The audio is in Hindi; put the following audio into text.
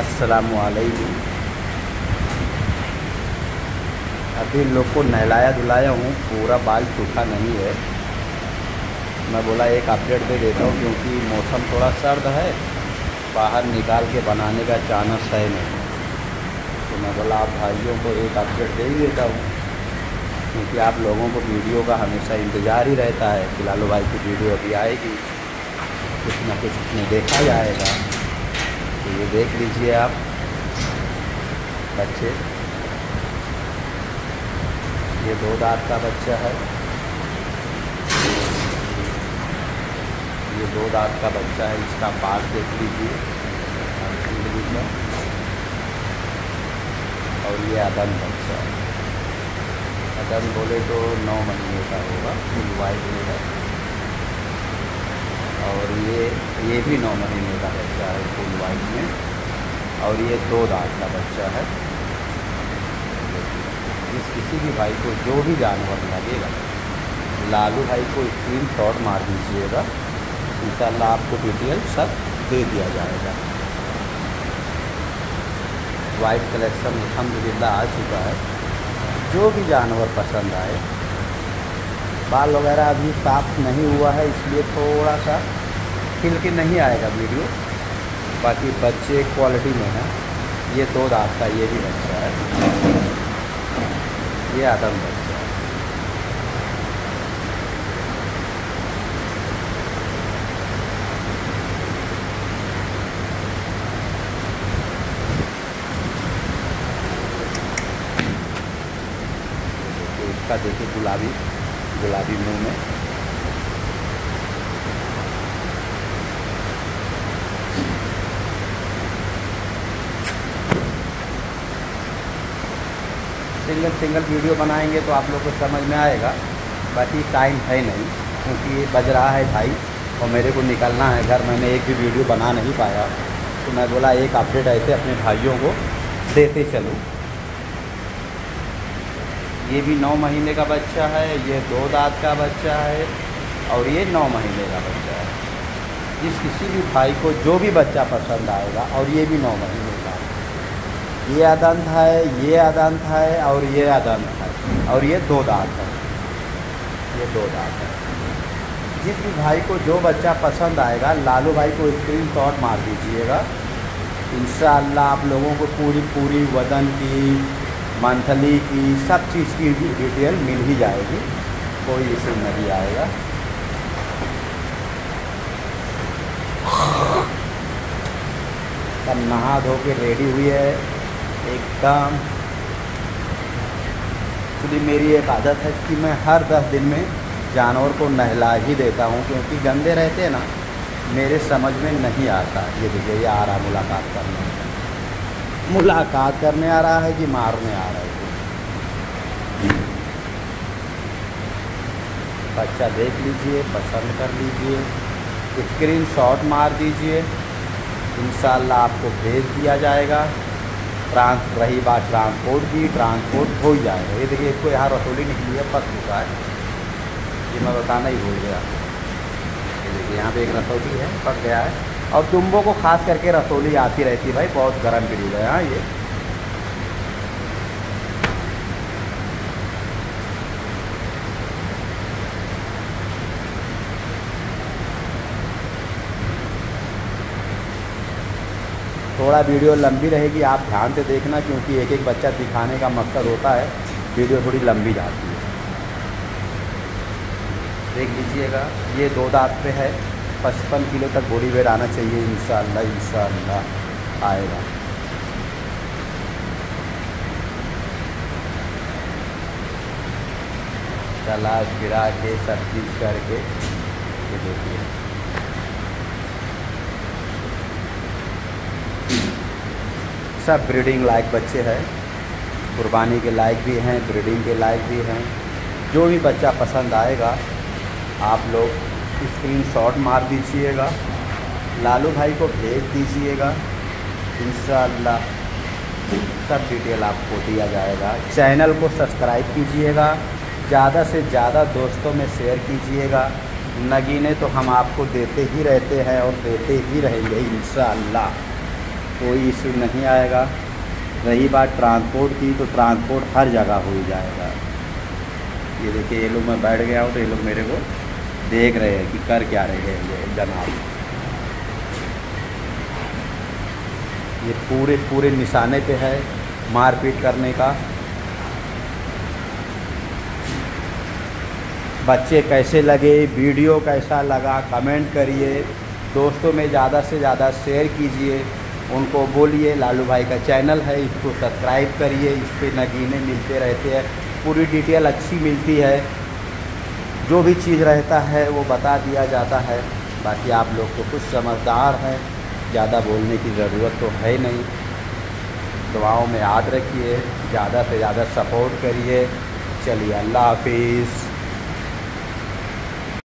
असलकुम अभी लोग को नहलाया धुलाया हूँ, पूरा बाल सूखा नहीं है। मैं बोला, एक अपडेट दे देता हूँ क्योंकि मौसम थोड़ा सर्द है, बाहर निकाल के बनाने का चांस है नहीं। तो मैं बोला, आप भाइयों को एक अपडेट दे ही देता हूँ, क्योंकि आप लोगों को वीडियो का हमेशा इंतज़ार ही रहता है। फ़िलहाल भाई की वीडियो अभी आएगी, कुछ ना कुछ उसमें देखा जाएगा तो ये देख लीजिए आप, बच्चे। ये दो दांत का बच्चा है। ये दो दांत का बच्चा है, इसका पार्ट देख लीजिए। का और ये अदन बच्चा है। अदन बोले तो नौ महीने का होगा फुल वाइट में है और ये भी नौ महीने का बच्चा है फुल वाइट में। और ये दो दांत का बच्चा है। जिस किसी भी भाई को जो भी जानवर लगेगा, लालू भाई को स्क्रीन शॉट मार दीजिएगा। इन आपको डिटेल सब दे दिया जाएगा। वाइट कलेक्शन अलहमदिल्ला आ चुका है। जो भी जानवर पसंद आए, बाल वगैरह अभी साफ़ नहीं हुआ है, इसलिए थोड़ा सा खिल के नहीं आएगा वीडियो, बाकी बच्चे क्वालिटी में है। ये दो दांत का ये भी बच्चा है। ये आदम बच्चा है। इसका देखिए गुलाबी गुलाबी मुँह में। सिंगल सिंगल वीडियो बनाएँगे तो आप लोग को समझ में आएगा, बाकी टाइम है नहीं, क्योंकि बज रहा है भाई और मेरे को निकलना है घर। मैंने एक भी वीडियो बना नहीं पाया तो मैं बोला एक अपडेट ऐसे अपने भाइयों को देते चलूँ। ये भी नौ महीने का बच्चा है, ये दो दांत का बच्चा है और ये नौ महीने का बच्चा है। जिस किसी भी भाई को जो भी बच्चा पसंद आएगा, और ये भी नौ महीने ये अदंत है ये अदंत है और ये अदंत है और ये दो दांत है। ये दो दांत है। जिस भी भाई को जो बच्चा पसंद आएगा, लालू भाई को स्क्रीन शॉट मार दीजिएगा। इन आप लोगों को पूरी पूरी वज़न की, मंथली की, सब चीज़ की डिटेल मिल ही जाएगी। कोई इशू नहीं आएगा। नहा धो के रेडी हुई है। एकदम। एक्चुअली मेरी एक आदत है कि मैं हर दस दिन में जानवर को नहला ही देता हूँ, क्योंकि गंदे रहते हैं ना, मेरे समझ में नहीं आता। ये देखिए, ये आ रहा मुलाकात करने। मुलाकात करने आ रहा है कि मारने आ रहा है। बच्चा देख लीजिए, पसंद कर लीजिए स्क्रीन शॉट मार दीजिए। इन आपको भेज दिया जाएगा। ट्रांस रही बात, ट्रांसपोर्ट की, ट्रांसपोर्ट हो ही जाएगा। ये देखिए, इसको यहाँ रसोली निकली है, फंस चुका है। ये मैं बताना ही भूल गया। ये देखिए, यहाँ पे एक रसोली है, फंस गया है। और तुम्बों को खास करके रसोली आती रहती है भाई, बहुत गर्म पीड़ी है हाँ ये। थोड़ा वीडियो लंबी रहेगी, आप ध्यान से देखना क्योंकि एक एक बच्चा दिखाने का मकसद होता है, वीडियो थोड़ी लंबी जाती है। देख लीजिएगा, ये दो दांत पे है, पचपन किलो तक बॉडी वेट आना चाहिए इन इंशाल्लाह, आएगा। चला गिरा के सब चीज़ करके, ये देखिए। सब ब्रीडिंग लायक बच्चे हैं। कुर्बानी के लायक भी हैं ब्रीडिंग के लायक भी हैं। जो भी बच्चा पसंद आएगा, आप लोग स्क्रीन शॉट मार दीजिएगा। लालू भाई को भेज दीजिएगा। इन सब डिटेल आपको दिया जाएगा। चैनल को सब्सक्राइब कीजिएगा। ज़्यादा से ज़्यादा दोस्तों में शेयर कीजिएगा। नगीने तो हम आपको देते ही रहते हैं और देते ही रहेंगे इन कोई इशू नहीं आएगा। रही बात ट्रांसपोर्ट की तो ट्रांसपोर्ट हर जगह हो ही जाएगा। ये देखिए, ये लोग मैं बैठ गया हूँ तो ये लोग मेरे को देख रहे हैं कि कर क्या रहे हैं ये जनाब। ये पूरे पूरे निशाने पे है मारपीट करने का। बच्चे कैसे लगे, वीडियो कैसा लगा, कमेंट करिए। दोस्तों में ज़्यादा से ज़्यादा शेयर कीजिए। उनको बोलिए, लालू भाई का चैनल है, इसको सब्सक्राइब करिए, इस पर नगीने मिलते रहते हैं। पूरी डिटेल अच्छी मिलती है। जो भी चीज़ रहता है, वो बता दिया जाता है। बाकी आप लोग तो कुछ समझदार हैं, ज़्यादा बोलने की ज़रूरत तो है नहीं। दुआओं में याद रखिए, ज़्यादा से ज़्यादा सपोर्ट करिए। चलिए, अल्लाह हाफिज़।